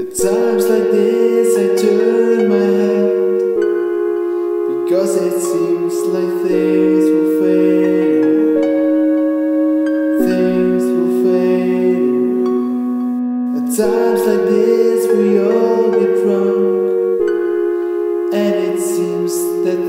At times like this I turn my head. Because it seems like things will fade Things will fade At times like this we all get drunk. And it seems that